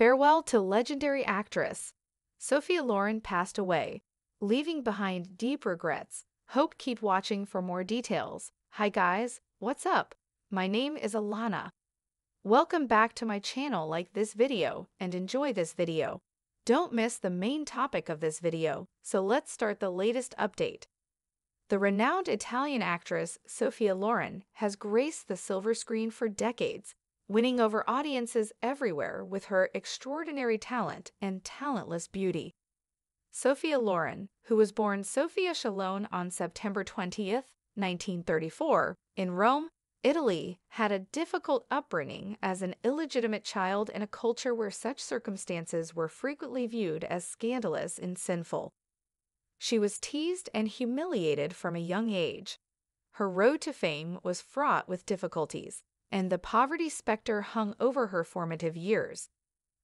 Farewell to legendary actress. Sophia Loren passed away, leaving behind deep regrets. Hope keep watching for more details. Hi guys, what's up? My name is Alana. Welcome back to my channel like this video and enjoy this video. Don't miss the main topic of this video, so let's start the latest update. The renowned Italian actress Sophia Loren has graced the silver screen for decades, winning over audiences everywhere with her extraordinary talent and talentless beauty. Sophia Loren, who was born Sophia Scialone on September 20, 1934, in Rome, Italy, had a difficult upbringing as an illegitimate child in a culture where such circumstances were frequently viewed as scandalous and sinful. She was teased and humiliated from a young age. Her road to fame was fraught with difficulties, and the poverty specter hung over her formative years.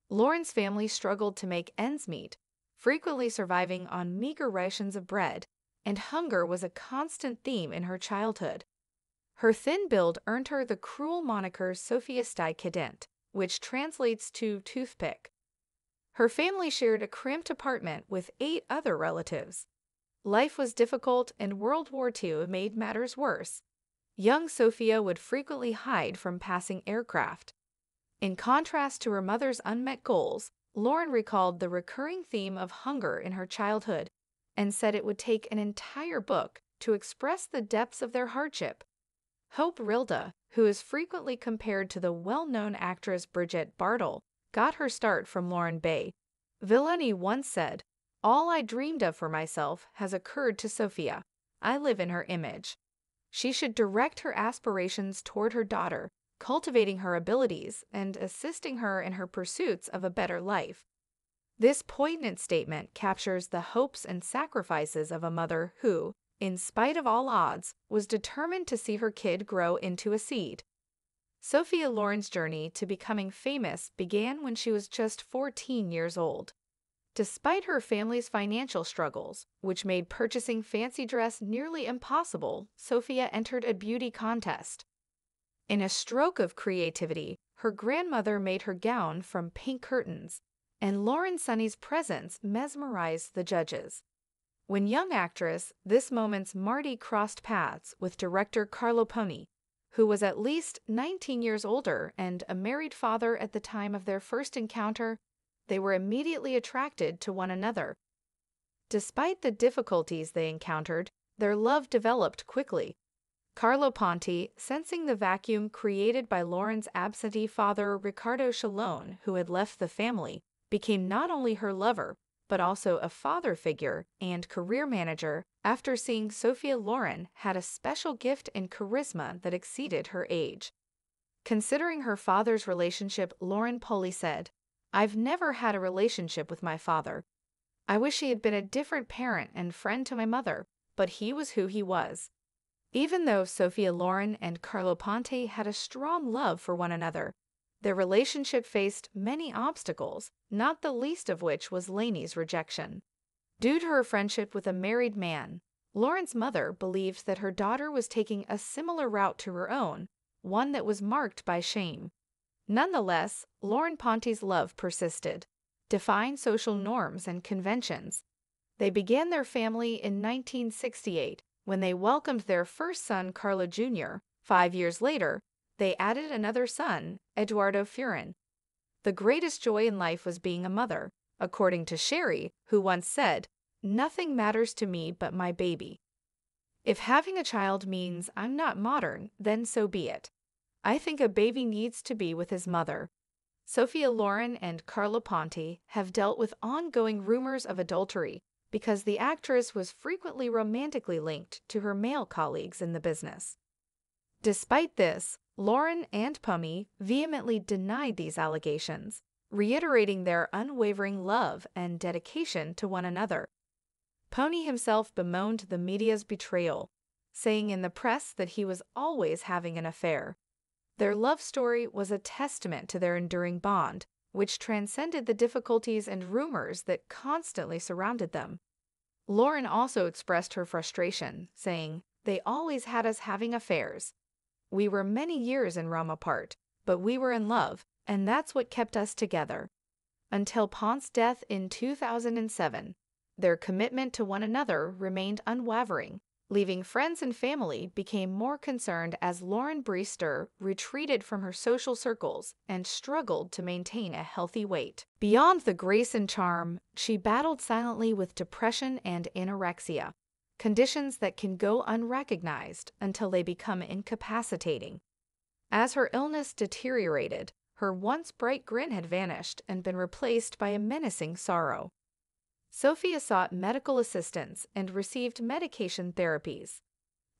Loren's family struggled to make ends meet, frequently surviving on meager rations of bread, and hunger was a constant theme in her childhood. Her thin build earned her the cruel moniker Sophia Cadent, which translates to toothpick. Her family shared a cramped apartment with eight other relatives. Life was difficult, and World War II made matters worse. Young Sophia would frequently hide from passing aircraft. In contrast to her mother's unmet goals, Loren recalled the recurring theme of hunger in her childhood and said it would take an entire book to express the depths of their hardship. Hope Rilda, who is frequently compared to the well known actress Brigitte Bardot, got her start from Lauren Bay. Villani once said, All I dreamed of for myself has occurred to Sophia. I live in her image. She should direct her aspirations toward her daughter, cultivating her abilities and assisting her in her pursuits of a better life. This poignant statement captures the hopes and sacrifices of a mother who, in spite of all odds, was determined to see her kid grow into a seed. Sophia Loren's journey to becoming famous began when she was just 14 years old. Despite her family's financial struggles, which made purchasing fancy dress nearly impossible, Sophia entered a beauty contest. In a stroke of creativity, her grandmother made her gown from pink curtains, and Loren Sunny's presence mesmerized the judges. When young actress, this moment's Marty crossed paths with director Carlo Ponti, who was at least 19 years older and a married father at the time of their first encounter, they were immediately attracted to one another. Despite the difficulties they encountered, their love developed quickly. Carlo Ponti, sensing the vacuum created by Loren's absentee father Riccardo Scialone, who had left the family, became not only her lover, but also a father figure and career manager after seeing Sophia Loren had a special gift and charisma that exceeded her age. Considering her father's relationship, Loren Poli said, I've never had a relationship with my father. I wish he had been a different parent and friend to my mother, but he was who he was. Even though Sophia Loren and Carlo Ponti had a strong love for one another, their relationship faced many obstacles, not the least of which was Lanie's rejection. Due to her friendship with a married man, Loren's mother believed that her daughter was taking a similar route to her own, one that was marked by shame. Nonetheless, Loren Ponti's love persisted, defying social norms and conventions. They began their family in 1968 when they welcomed their first son, Carlo Jr. Five years later, they added another son, Eduardo Furin. The greatest joy in life was being a mother, according to Sherry, who once said, Nothing matters to me but my baby. If having a child means I'm not modern, then so be it. I think a baby needs to be with his mother. Sophia Loren and Carlo Ponti have dealt with ongoing rumors of adultery because the actress was frequently romantically linked to her male colleagues in the business. Despite this, Loren and Ponti vehemently denied these allegations, reiterating their unwavering love and dedication to one another. Ponti himself bemoaned the media's betrayal, saying in the press that he was always having an affair. Their love story was a testament to their enduring bond, which transcended the difficulties and rumors that constantly surrounded them. Loren also expressed her frustration, saying, They always had us having affairs. We were many years in Rome apart, but we were in love, and that's what kept us together. until Ponti's death in 2007. Their commitment to one another remained unwavering, leaving friends and family became more concerned as Loren Briester retreated from her social circles and struggled to maintain a healthy weight. Beyond the grace and charm, she battled silently with depression and anorexia, conditions that can go unrecognized until they become incapacitating. As her illness deteriorated, her once bright grin had vanished and been replaced by a menacing sorrow. Sophia sought medical assistance and received medication therapies.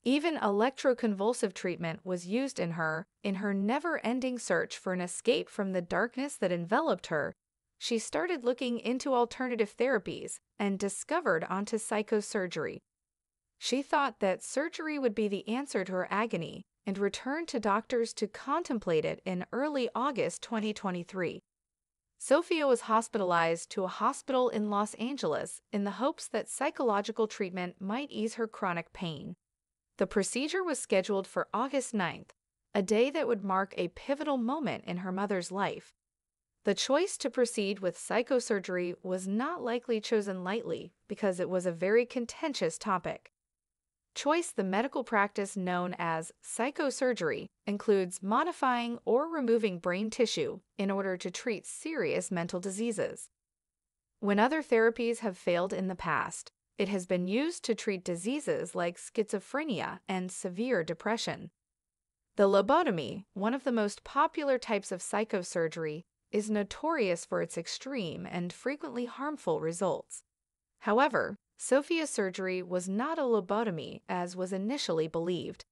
Even electroconvulsive treatment was used in her in her never-ending search for an escape from the darkness that enveloped her. She started looking into alternative therapies and discovered onto psychosurgery. She thought that surgery would be the answer to her agony and returned to doctors to contemplate it in early August 2023. Sophia was hospitalized to a hospital in Los Angeles in the hopes that psychological treatment might ease her chronic pain. The procedure was scheduled for August 9th, a day that would mark a pivotal moment in her mother's life. The choice to proceed with psychosurgery was not likely chosen lightly because it was a very contentious topic. Choice the medical practice known as psychosurgery includes modifying or removing brain tissue in order to treat serious mental diseases. When other therapies have failed in the past, it has been used to treat diseases like schizophrenia and severe depression. The lobotomy, one of the most popular types of psychosurgery, is notorious for its extreme and frequently harmful results. However, Sophia's surgery was not a lobotomy as was initially believed.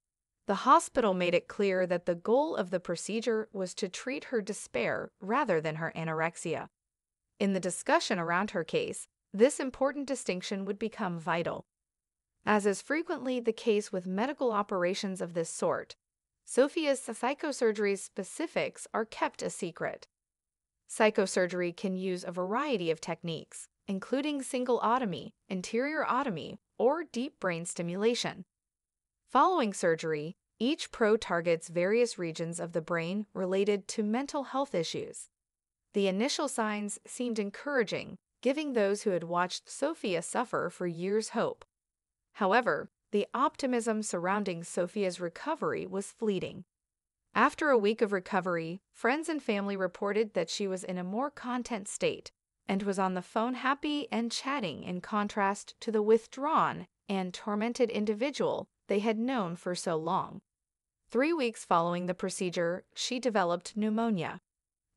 The hospital made it clear that the goal of the procedure was to treat her despair rather than her anorexia. In the discussion around her case, this important distinction would become vital. As is frequently the case with medical operations of this sort, Sophia's psychosurgery's specifics are kept a secret. Psychosurgery can use a variety of techniques, including cingulotomy, otomy, or deep brain stimulation. Following surgery, each pro targets various regions of the brain related to mental health issues. The initial signs seemed encouraging, giving those who had watched Sophia suffer for years hope. However, the optimism surrounding Sophia's recovery was fleeting. After a week of recovery, friends and family reported that she was in a more content state and was on the phone happy and chatting in contrast to the withdrawn and tormented individual they had known for so long. Three weeks following the procedure, she developed pneumonia.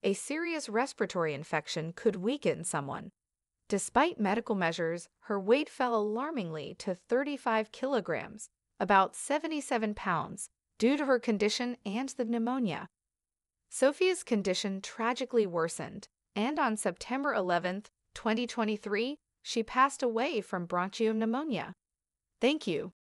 A serious respiratory infection could weaken someone. Despite medical measures, her weight fell alarmingly to 35 kilograms, about 77 pounds, due to her condition and the pneumonia. Sophia's condition tragically worsened, and on September 11, 2023, she passed away from bronchiopneumonia. Thank you